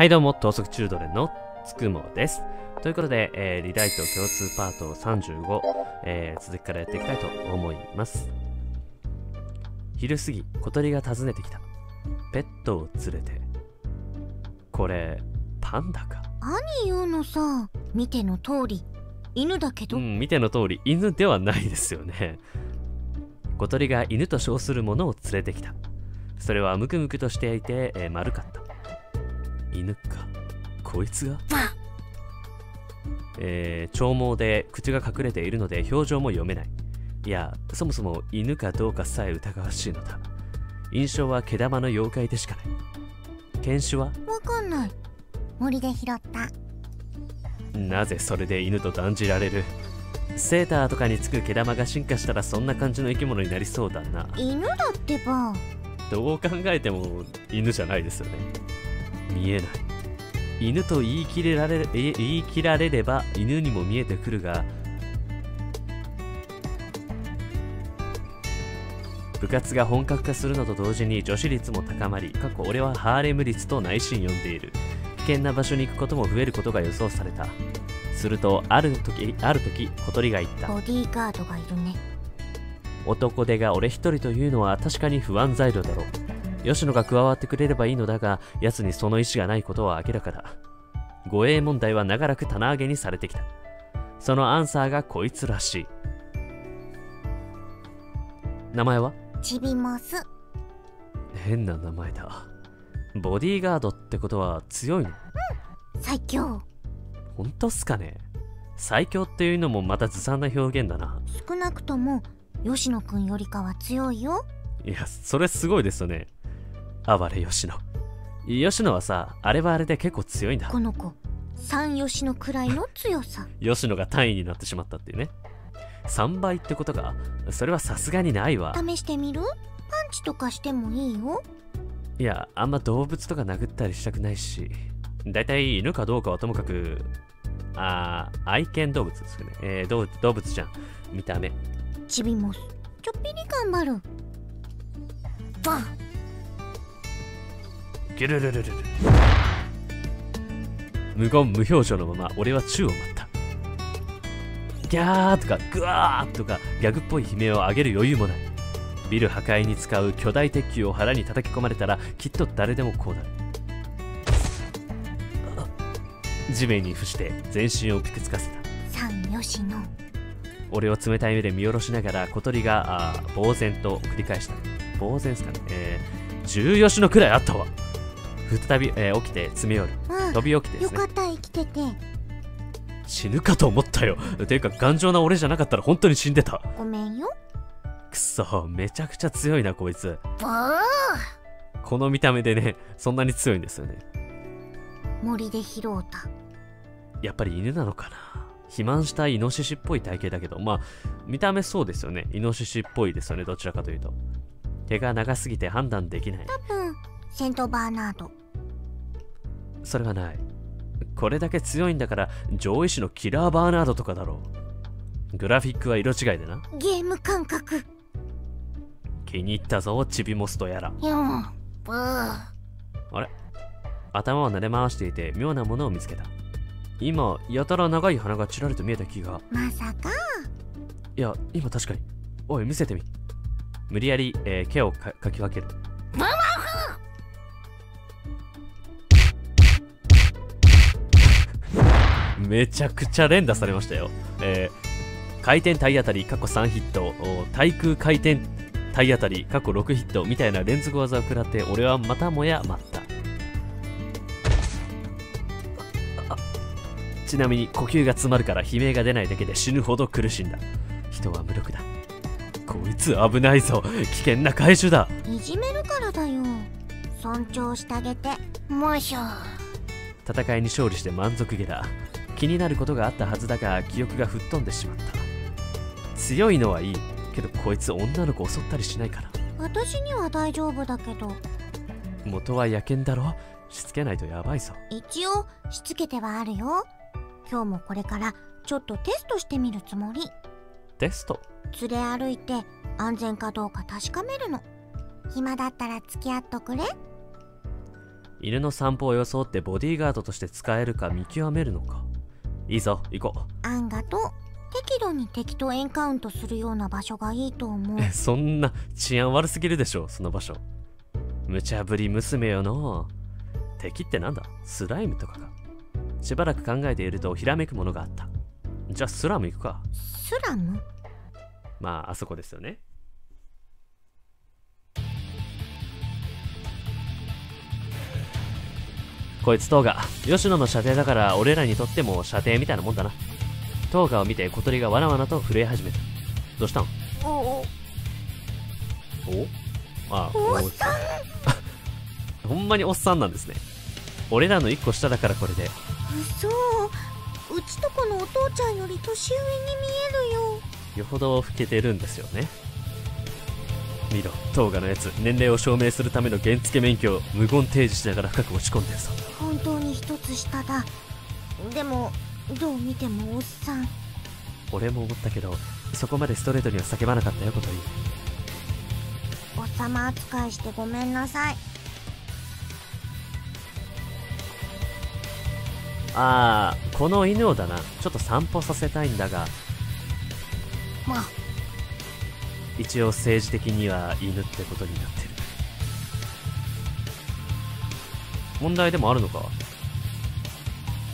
はいどうも、等速チュードレンのつくもです。ということで、えーリライト共通パート35、えー続きからやっていきたいと思います。昼過ぎ、小鳥が訪ねてきた。ペットを連れて。これ、パンダか？何言うのさ見ての通り犬だけど、うん、見ての通り、犬ではないですよね。小鳥が犬と称するものを連れてきた。それはムクムクとしていて、えー丸かった。犬か。こいつが？あえー長毛で口が隠れているので表情も読めない。いや、そもそも犬かどうかさえ疑わしいのだ。印象は毛玉の妖怪でしかない。犬種は？わかんない森で拾ったなぜそれで犬と断じられる？セーターとかにつく毛玉が進化したらそんな感じの生き物になりそうだな。犬だってばどう考えても犬じゃないですよね。見えない。犬と言い切れられえ言い切られれば犬にも見えてくるが、部活が本格化するのと同時に女子率も高まり、過去俺はハーレム率と内心呼んでいる。危険な場所に行くことも増えることが予想された。すると、ある時、ある時、小鳥が言った。ボディーガードがいるね男手が俺一人というのは確かに不安材料だろう吉野が加わってくれればいいのだが奴にその意思がないことは明らかだ。護衛問題は長らく棚上げにされてきた。そのアンサーがこいつらしい。名前は？チビモス変な名前だ。ボディーガードってことは強いの？最強。本当っすかね？最強っていうのもまたずさんな表現だな。少なくとも吉野くんよりかは強いよ。いや、それすごいですよね。暴れ吉野。吉野はさ、あれはあれで結構強いんだ。この子三吉野くらいの強さ吉野が単位になってしまったっていうね。3倍ってことかそれはさすがにないわ。試してみる？パンチとかしてもいいよいや、あんま動物とか殴ったりしたくないし。だいたい犬かどうかはともかく、あー、愛犬動物ですよね。えー、動動物じゃん。見た目。チビモスちょっぴり頑張るバンギュルルルルル無言無表情のまま俺は宙を舞った。ギャーとかグワーとかギャグっぽい悲鳴を上げる余裕もない。ビル破壊に使う巨大鉄球を腹に叩き込まれたらきっと誰でもこうなる。あ地面に伏して全身をピクつかせた。三吉野俺を冷たい目で見下ろしながら小鳥があー呆然と繰り返した。呆然っすかね。えー、14種のくらいあったわ再び、えー起きて詰め寄る。うん。飛び起きてですね。よかった生きてて。死ぬかと思ったよ。ていうか頑丈な俺じゃなかったら本当に死んでた。ごめんよ。くそめちゃくちゃ強いなこいつ。この見た目でねそんなに強いんですよね。森で拾うた。やっぱり犬なのかな。肥満したイノシシっぽい体型だけど。まあ見た目そうですよね。イノシシっぽいですよねどちらかというと。手が長すぎて判断できない。多分セントバーナードそれはない。これだけ強いんだから上位種のキラーバーナードとかだろう。グラフィックは色違いでな。ゲーム感覚。気に入ったぞチビモスとやら。あれ？頭を撫で回していて妙なものを見つけた。今やたら長い鼻がちらりと見えた気が。まさか。いや今確かに。おい見せてみ。無理やり、えー毛をかかき分けるめちゃくちゃ連打されましたよ、えー回転体当たり過去3ヒットお対空回転体当たり過去6ヒットみたいな連続技を食らって俺はまたもや待った。ちなみに呼吸が詰まるから悲鳴が出ないだけで死ぬほど苦しんだ。人は無力だ。こいつ危ないぞ。危険な怪獣だ。いじめるからだよ。尊重してあげてもしょ戦いに勝利して満足げだ気になることがあったはずだが記憶が吹っ飛んでしまった。強いのはいいけどこいつ女の子襲ったりしないから。私には大丈夫だけど。元は野犬だろ？しつけないとやばいぞ。一応しつけてはあるよ。今日もこれからちょっとテストしてみるつもり。テスト？連れ歩いて安全かどうか確かめるの。暇だったら付き合っとくれ。犬の散歩を装ってボディーガードとして使えるか見極めるのかいいぞ行こ案がと適度に敵とエンカウントするような場所がいいと思う。う そんな治安悪すぎるでしょその場所。無茶ぶり娘よの。敵ってなんだスライムとかか。しばらく考えているとひらめくものがあった。じゃあスラム行くか。スラム？まああそこですよねこいつトーガ。吉野の射程だから俺らにとっても射程みたいなもんだな。トーガを見て小鳥がわなわなと震え始めた。どうしたんおお？お？あおっさん？ほんまにおっさんなんですね。俺らの一個下だからこれで。嘘。うちとこのお父ちゃんより年上に見えるよ。よほど老けてるんですよね見ろ。トーガのやつ年齢を証明するための原付免許を無言提示しながら深く落ち込んでるぞ。本当に一つ下だ。でもどう見てもおっさん。俺も思ったけどそこまでストレートには叫ばなかったよこといいおっさま扱いしてごめんなさい。ああこの犬をだな。ちょっと散歩させたいんだが。まあ一応政治的には犬ってことになってる。問題でもあるのか？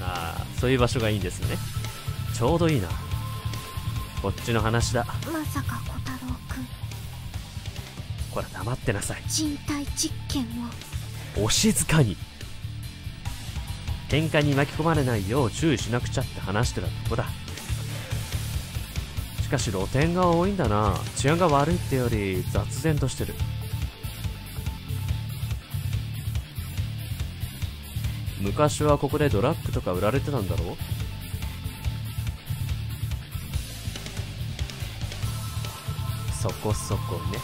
ああそういう場所がいいんですね。ちょうどいいな。こっちの話だ。まさか小太郎くん。こら黙ってなさい。人体実験を。お静かに。喧嘩に巻き込まれないよう注意しなくちゃって話してたとこだしかし露店が多いんだな。治安が悪いってより雑然としてる。昔はここでドラッグとか売られてたんだろ？そこそこね。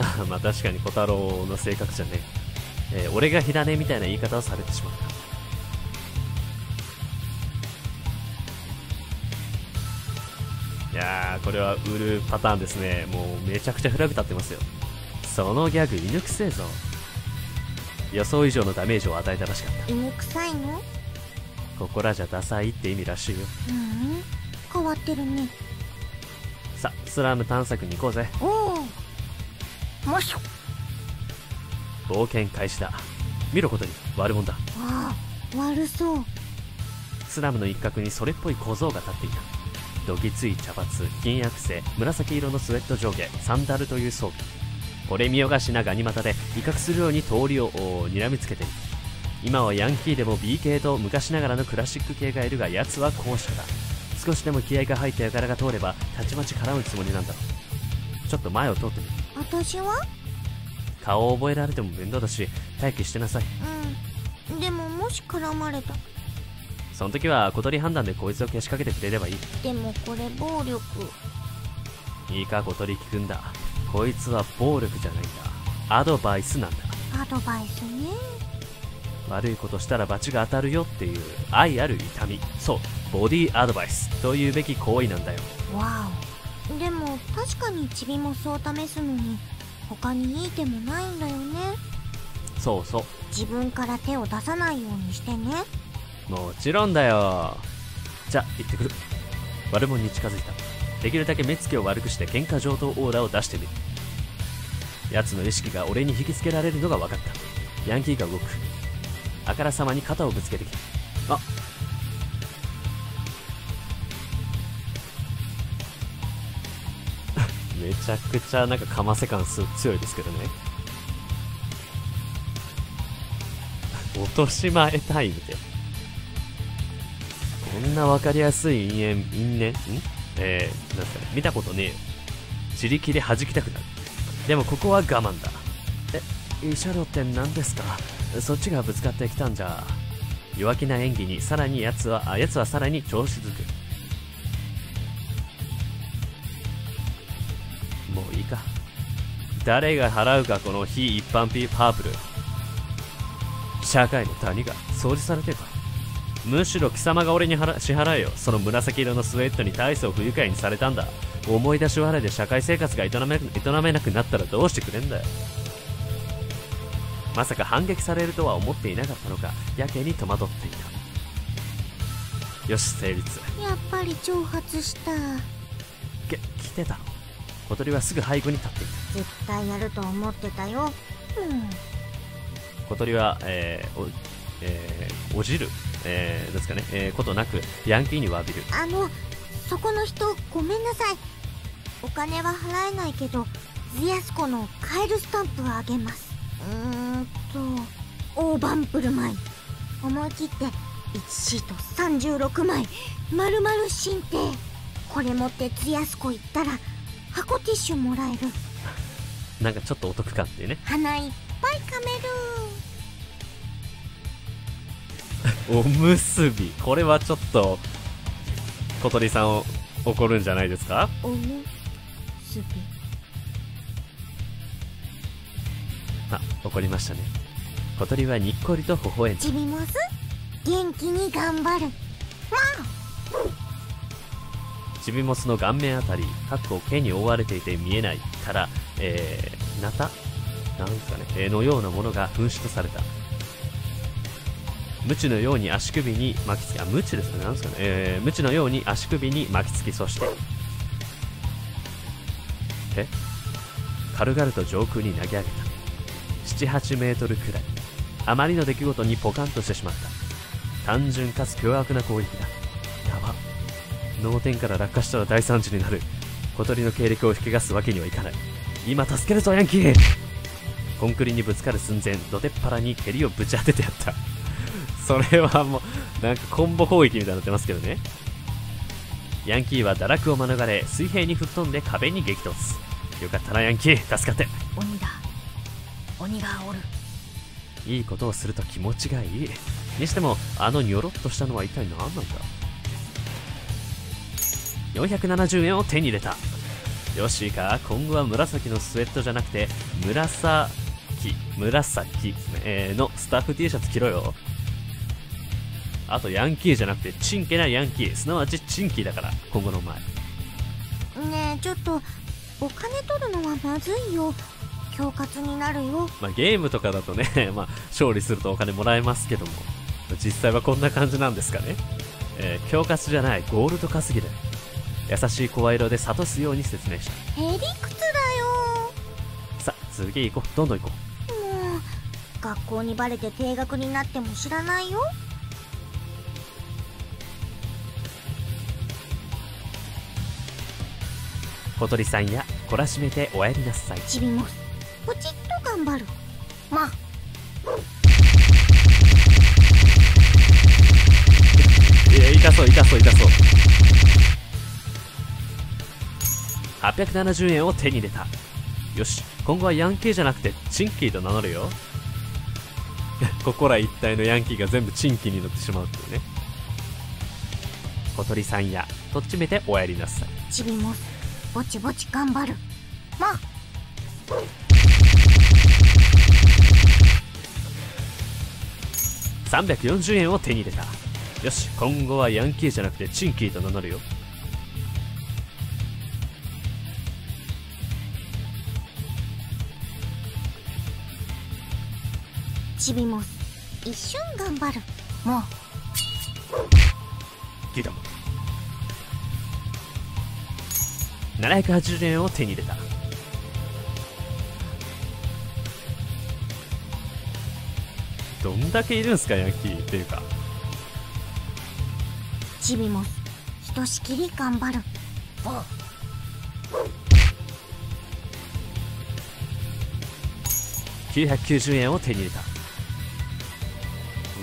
あ まあ確かに小太郎の性格じゃねえ。ー俺が火種みたいな言い方をされてしまった。いやーこれは売るパターンですね。もうめちゃくちゃフラグ立ってますよ。そのギャグ犬くせえぞ。予想以上のダメージを与えたらしかった。犬臭いの？ここらじゃダサいって意味らしいよ。うん？変わってるね。さスラム探索に行こうぜ。おおもしょ冒険開始だ。見ろことに悪者だ。わあ悪そう。スラムの一角にそれっぽい小僧が立っていた。どぎつい茶髪金悪性紫色のスウェット上下サンダルという装備。これ見よがしなガニ股で威嚇するように通りをお睨みつけている。今はヤンキーでも B 系と昔ながらのクラシック系がいるが奴は後者だ。少しでも気合が入った輩が通ればたちまち絡むつもりなんだろう。ちょっと前を通ってみる。私は？顔を覚えられても面倒だし待機してなさい。うん。でももし絡まれた。その時は小鳥判断でこいつをけしかけてくれればいい。でもこれ暴力。いいか小鳥。聞くんだ。こいつは暴力じゃないんだ。アドバイスなんだ。アドバイスね。悪いことしたら罰が当たるよっていう愛ある痛み。そう。ボディアドバイス。というべき行為なんだよ。わお。でも確かにチビもそう試すのに他にいい手もないんだよね。そうそ自分から手を出さないようにしてね。うもちろんだよ。じゃ行ってくる。悪者に近づいた。できるだけ目つきを悪くして喧嘩上等オーラを出してみる。奴の意識が俺に引きつけられるのが分かった。ヤンキーが動く。あからさまに肩をぶつけてきたあめちゃくちゃなんかかませ感す強いですけどね。落とし前タイムで。こんなわかりやすい因縁因縁ん？えー、なんすかね。見たことねえよ。自力で弾きたくなる。でもここは我慢だ。えイシャロって何ですか？そっちがぶつかってきたんじゃ。弱気な演技にさらに奴はあ奴はさらに調子づく。もういいか。誰が払うかこの非一般ピパープル。社会の谷が掃除されてるかむしろ貴様が俺に払支払えよ。その紫色のスウェットに大層不愉快にされたんだ。思い出し笑いで社会生活が営め営めなくなったらどうしてくれんだよ。まさか反撃されるとは思っていなかったのか。やけに戸惑っていた。よし成立。やっぱり挑発した。け来てたの？小鳥はすぐ背後に立っていた。絶対やると思ってたよ。うん。小鳥は、えーおえーおじる、えーですかね、えーことなくヤンキーに詫びる。あのそこの人ごめんなさい。お金は払えないけどズヤスコのカエルスタンプをあげます。うーんと大盤振る舞い。思い切って1シート36枚。丸々進呈これ持ってズヤスコ行ったら箱ティッシュもらえる。なんかちょっとお得感っていうね。鼻いっぱい噛め おむすび。これはちょっと小鳥さんを怒るんじゃないですか？るおむすび。あ怒りましたね。小鳥はにっこりと微笑んだちびもす。元気に頑張るちびもすの顔面あたりかっこ毛に覆われていて見えないからえー、ナタなんすかね、えーのようなものが噴出された。ムチのように足首に巻きつきあムチですかね。なんですかね、えー、ムチのように足首に巻きつきそしてえ？軽々と上空に投げ上げた。78メートルくらい。あまりの出来事にポカンとしてしまった。単純かつ凶悪な攻撃だ。脳天から落下したら大惨事になる。小鳥の経歴を引き出すわけにはいかない。今助けるぞヤンキー！コンクリにぶつかる寸前土手っ腹に蹴りをぶち当ててやった。それはもうなんかコンボ攻撃みたいになってますけどね。ヤンキーは堕落を免れ水平に吹っ飛んで壁に激突。よかったなヤンキー！助かって。鬼だ。鬼がおる。いいことをすると気持ちがいい。にしてもあのニョロッとしたのは一体何なんだ？470円を手に入れた。よしいいか？今後は紫のスウェットじゃなくて紫紫、えーのスタッフ T シャツ着ろよ。あとヤンキーじゃなくてチンケなヤンキー。すなわちチンキーだから今後のお前。ねえちょっとお金取るのはまずいよ。恐喝になるよ。まあ、ゲームとかだとね、まあ、勝利するとお金もらえますけども。実際はこんな感じなんですかね、えー恐喝じゃない。ゴールド稼ぎだよ優しい声色で諭すように説明した。へりくつだよ。さあ次行こう。どんどん行こもう学校にバレて定額になっても知らないよ。う小鳥さんや懲らしめておやりなさい。ちびもポチッと頑張る。まあ。いや痛そう痛そう痛そう870円を手に入れた。よし 今後はヤンキーじゃなくてチンキーと名乗るよ。ここら一帯のヤンキーが全部チンキーになってしまうっていうね。小鳥さんやとっちめておやりなさい。ちびもぼちぼち頑張る。まあ。340円を手に入れた。よし今後はヤンキーじゃなくてチンキーと名乗るよちびも一瞬頑張る。もうギドも780円を手に入れた。どんだけいるんすかヤンキーっていうか。ちびもひとしきり頑張る。もう990円を手に入れた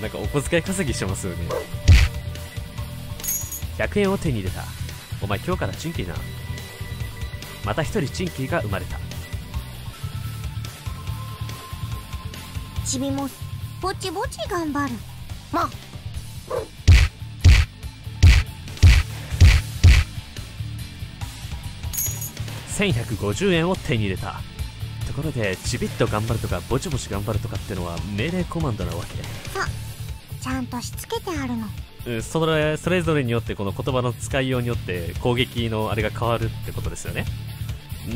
なんかお小遣い稼ぎしてますよね。100円を手に入れた。お前今日からチンキーな。また一人チンキーが生まれた。ちびもぼちぼち頑張る。もう1150円を手に入れた。ところでちびっと頑張るとかぼちぼち頑張るとかってのは命令コマンドなわけ。そうちゃんとしつけてあるの。うんそれそれぞれによってこの言葉の使いようによって攻撃のあれが変わるってことですよね。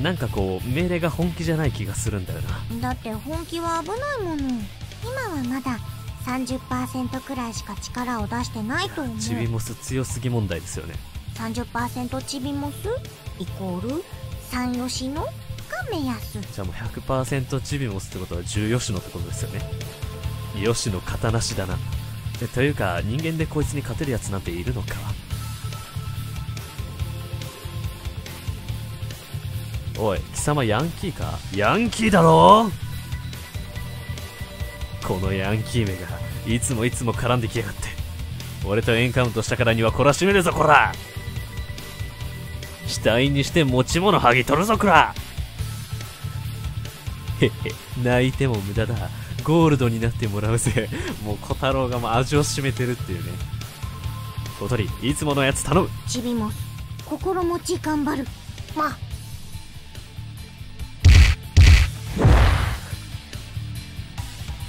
なんかこう命令が本気じゃない気がするんだよな。だって本気は危ないもの。今はまだ30%くらいしか力を出してないと思う。チビモス強すぎ問題ですよね。30%チビモスイコール三よしのが目安。じゃあもう100%チビモスってことは10吉野ってことですよね。吉野型なしだな。えというか人間でこいつに勝てるやつなんているのか。おい貴様ヤンキーか？ヤンキーだろ？このヤンキーめがいつもいつも絡んできやがって。俺とエンカウントしたからには懲らしめるぞこら！死体にして持ち物剥ぎ取るぞこら！へへ泣いても無駄だ。ゴールドになってもらうぜ。もう小太郎がもう味を占めてるっていうね。小鳥いつものやつ頼む。チビモス心持ち頑張る。まあ。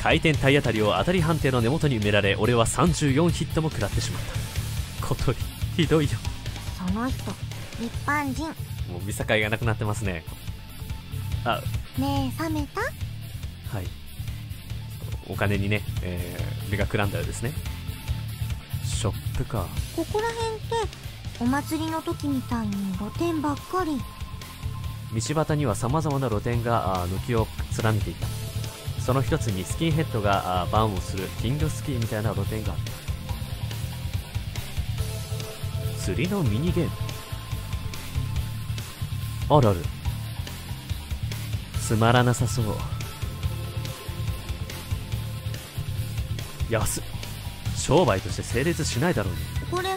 回転体当たりを当たり判定の根元に埋められ俺は34ヒットも食らってしまった。小鳥ひどいよ。その人一般人。もう見境がなくなってますね。あ。目覚めた？はいお金にね、えー、目がくらんだようですね。ショップか。ここら辺ってお祭りの時みたいに露店ばっかり。道端には様々な露店が軒を連ねていた。その一つにスキンヘッドがバンをするキングスキーみたいな露店があった。釣りのミニゲーム。あるある。つまらなさそう安っ商売として成立しないだろうに。これど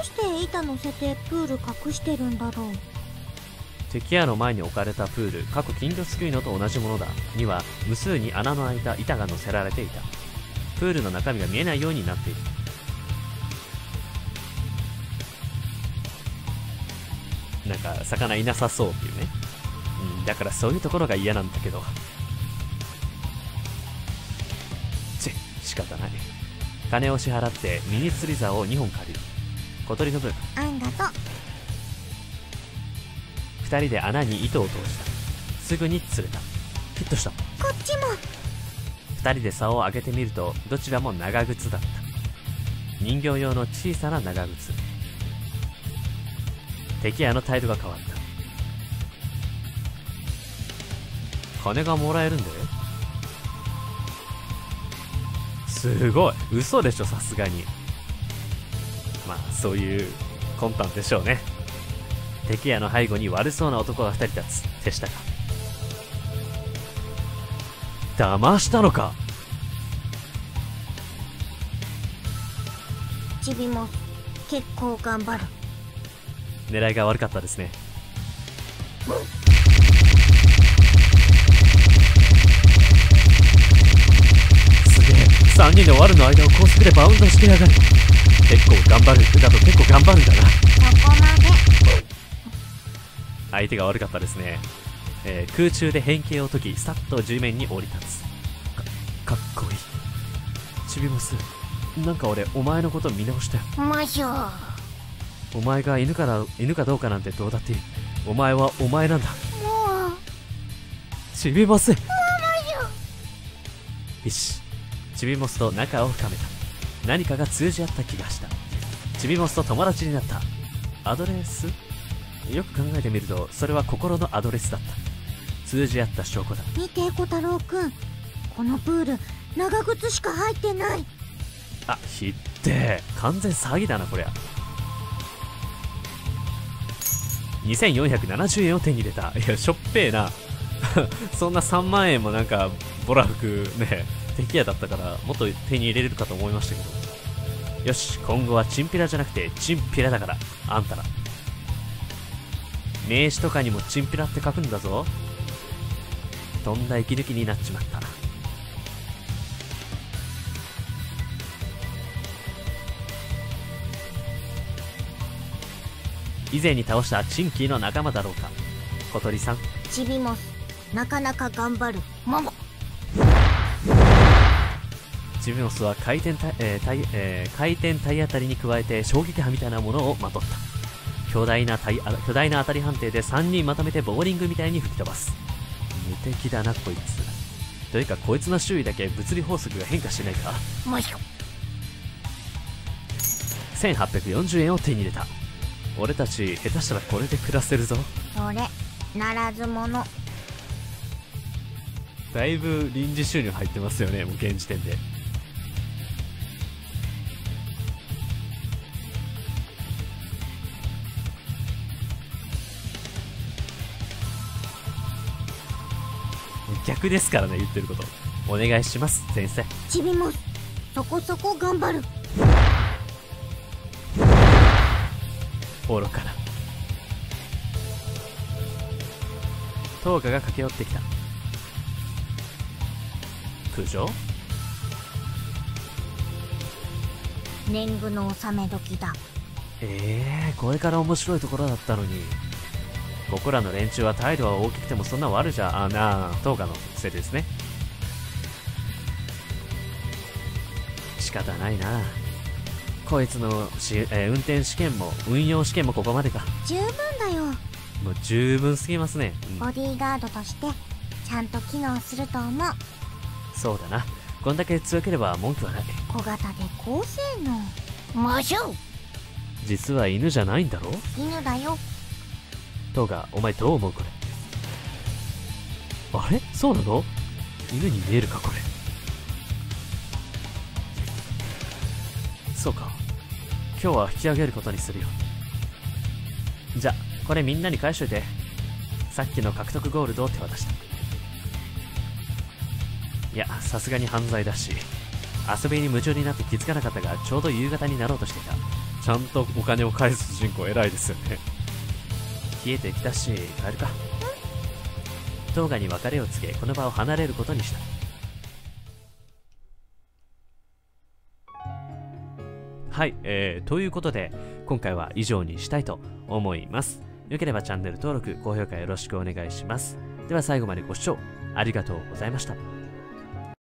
うして板乗せてプール隠してるんだろう？敵屋の前に置かれたプール過去金魚すくいのと同じものだ。には無数に穴の開いた板が乗せられていた。プールの中身が見えないようになっている。なんか魚いなさそうっていうね、うん、だからそういうところが嫌なんだけど仕方ない。金を支払ってミニ釣り竿を2本借りる。小鳥の分あんがと2人で穴に糸を通した。すぐに釣れた。ヒットした。こっちも。2人で竿を上げてみるとどちらも長靴だった。人形用の小さな長靴。敵屋の態度が変わった。金がもらえるんですごい。嘘でしょさすがに。まあそういう魂胆でしょうね。敵屋の背後に悪そうな男が2人立つ手下か騙したのか。チビも結構頑張る。狙いが悪かったですねすげえ3人で終わるの間を高速でバウンドしてやがる。結構頑張る。だと結構頑張るんだな。ここまで相手が悪かったですね、えー空中で変形を解きさっと地面に降り立つ。かかっこいい。ちびボスなんか俺お前のこと見直したよ。ましょう。お前が犬から犬かどうかなんてどうだっていい。お前はお前なんだ。もう。ちびボスよしちびボスと仲を深めた。何かが通じ合った気がした。ちびボスと友達になった。アドレス？よく考えてみるとそれは心のアドレスだった。通じ合った証拠だ。見て小太郎くん。このプール長靴しか入ってない。あひってえ。完全詐欺だなこりゃ。2470円を手に入れた。いやしょっぺえな。そんな3万円もなんかボラ服ね敵屋だったからもっと手に入れれるかと思いましたけど。よし今後はチンピラじゃなくてチンピラだからあんたら。名刺とかにもチンピラって書くんだぞ。とんだ息抜きになっちまった以前に倒したチンキーの仲間だろうか。小鳥さん。チビモスなかなか頑張る。もも。チビモスは回転体、えー体えー回転体当たりに加えて衝撃波みたいなものをまとった。巨大な体あ巨大な当たり判定で3人まとめてボーリングみたいに吹き飛ばす。無敵だなこいつ。というかこいつの周囲だけ物理法則が変化してないか。もしょ1840円を手に入れた。俺たち下手したらこれで暮らせるぞ。それならず者。だいぶ臨時収入入ってますよねもう現時点で逆ですからね言ってること。お願いします先生。ちびもそこそこ頑張る。愚かなトーガが駆け寄ってきた。苦情？年貢の納め時だ。ええこれから面白いところだったのに僕らの連中は態度は大きくてもそんな悪じゃあなあトーガのせいですね。仕方ないな。こいつのし、えー運転試験も運用試験もここまでか。十分だよ。もう十分すぎますね、うん。ボディーガードとしてちゃんと機能すると思う。そうだな。こんだけ強ければ文句はない。小型で高性能。もしょ実は犬じゃないんだろ？犬だよトガお前どう思うこれ？あれ？そうなの？犬に見えるかこれ。そうか。今日は引き上げることにするよ。じゃこれみんなに返しといて。さっきの獲得ゴールドを手渡した？いやさすがに犯罪だし遊びに夢中になって気づかなかったがちょうど夕方になろうとしていた。ちゃんとお金を返す人公偉いですよね。冷えてきたし帰るか。トーガに別れを告げこの場を離れることにした。はい、えー、ということで今回は以上にしたいと思います。よければチャンネル登録高評価よろしくお願いします。では最後までご視聴ありがとうございました。